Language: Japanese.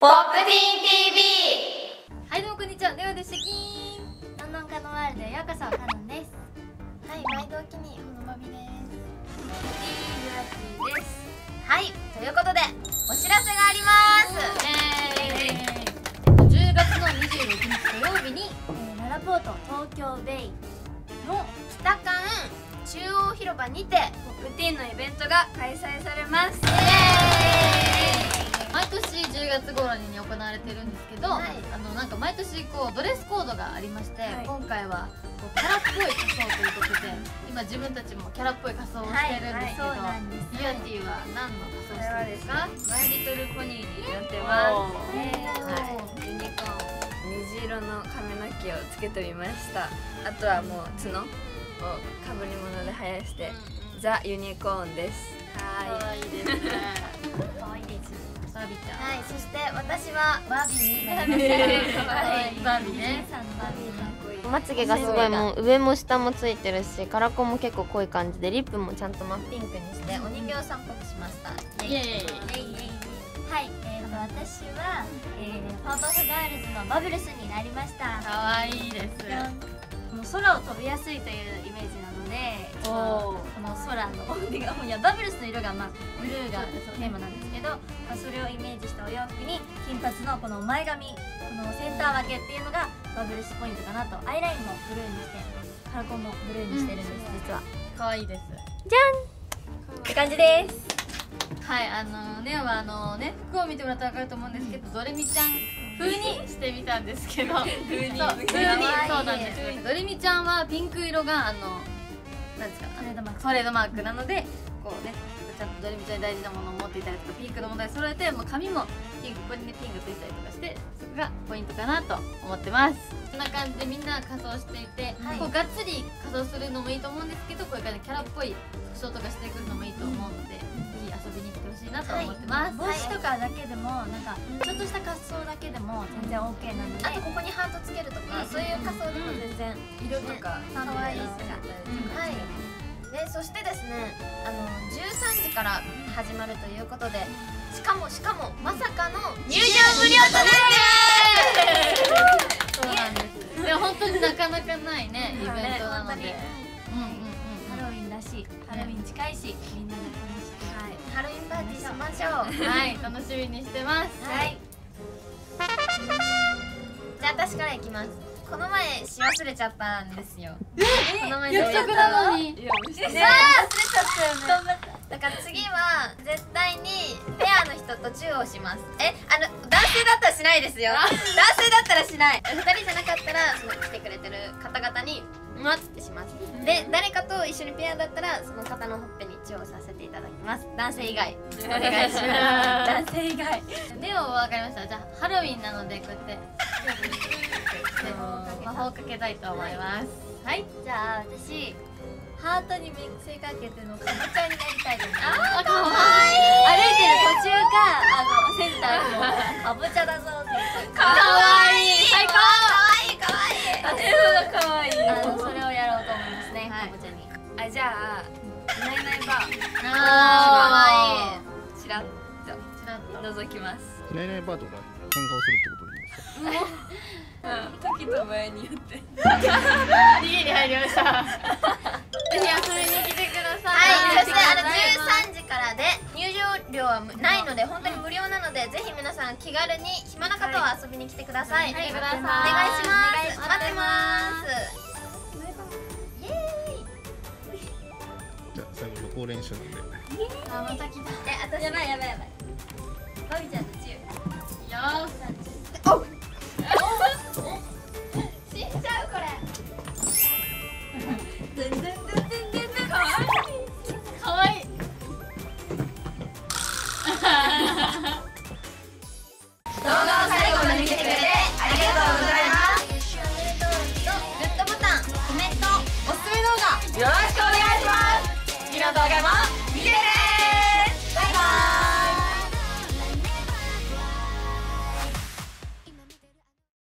ポップティーン TV はいどうもこんにちは。ネオです。キーン。ワールドへようこそカノンです。はい毎度おきにほのまみですいいです。はいということでお知らせがあります。10月の26日土曜日に、えー、ララポート東京ベイの北館中央広場にてポップティーンのイベントが開催されます。イエーイ毎年10月頃に行われてるんですけど、はい、あのなんか毎年こうドレスコードがありまして、はい、今回はこうキャラっぽい仮装ということで今自分たちもキャラっぽい仮装をしてるんですけど、はい、ユアティは何の仮装してるんですか？マイリトルポニーになってます、はい、ユニコーン。虹色の髪の毛をつけてみました。あとはもう角をかぶり物で生やして、ザ・ユニコーンですはいいいですね可愛いですバビちゃんはいそして私はバビになりましたバビねまつげがすごいもう上も下もついてるしカラコンも結構濃い感じでリップもちゃんと真っピンクにしてお人形さんっぽくしましたイエイイエイはい、えー、と私は、えー、パーパフガールズのバブルスになりました可愛いです。空を飛びやすいというイメージなのでこの空のいやバブルスの色が、まあ、ブルーがテーマなんですけど、まあ、それをイメージしたお洋服に金髪のこの前髪このセンター分けっていうのがバブルスポイントかなとアイラインもブルーにしてカラコンもブルーにしてるんです、うん、実は。可愛いです。じゃんって感じです。はいあのネオはあのね服を見てもらったら分かると思うんですけどドレミちゃん風にしてみたんですけど。風に。そうそうなんです。ドレミちゃんはピンク色があのなんですかトレードマーク。トレードマークなのでこうねちゃんとドレミちゃんに大事なものを持っていたりとかピンクのもので揃えてもう髪もピンクここにねピンクついたりとかしてそこがポイントかなと思ってます。こんな感じでみんな仮装していて、はい、こうがっつり仮装するのもいいと思うんですけどこういう感じでキャラっぽい服装とかしてくるのもいいと思うので、うん。遊びに来てほしいなと思ってます、はい、帽子とかだけでもなんかちょっとした仮装だけでも全然 OK なので。あとここにハートつけるとか、そういう仮装でも全然、色とか可愛いですはいでそしてですねあの13時から始まるということでしかもしかもまさかの入場無料となってそうなんです。でも本当になかなかないねイベントなので、うんうんうんハロウィンだしハロウィン近いしみんなで楽しくはいハロウィンパーティーしましょう。はい楽しみにしてます。はい。じゃあ私からいきますこの前し忘れちゃったんですよ。この前約束なのに。いや忘れちゃったよね。だから次は絶対にペアの人とチューをします。えあの男性だったらしないですよ。男性だったらしない。2人じゃなかったらその来てくれてる方々にマってします。で誰かと一緒にペアだったらその方のほっぺにチューをさせていただきます。男性以外。お願いします。男性以外。でも分かりました。じゃあハロウィンなのでこうやってをかけたいと思います。はい。じゃあ私ハートに見せかけてのかぼちゃになりたいです。あかわいい。歩いてる途中かあのセンターのかぼちゃだぞってかわいい。最高かわいい。かわいい。かわいい。あのそれをやろうと思いますね、かぼちゃに。あじゃあいないいないばあー。かわいいちらっとちらっと。覗きますいないいないばとか喧嘩をするってことでいいですか時と前によって逃げに入りましたぜひ遊びに来てくださいはいそしてあの13時からで入場料はないので本当に無料なのでぜひ皆さん気軽に暇な方は遊びに来てください、はい、お願いします。待ってますじゃあ最後予行練習なんで。あまた来た。え私。やばいやばいやばい。バビちゃん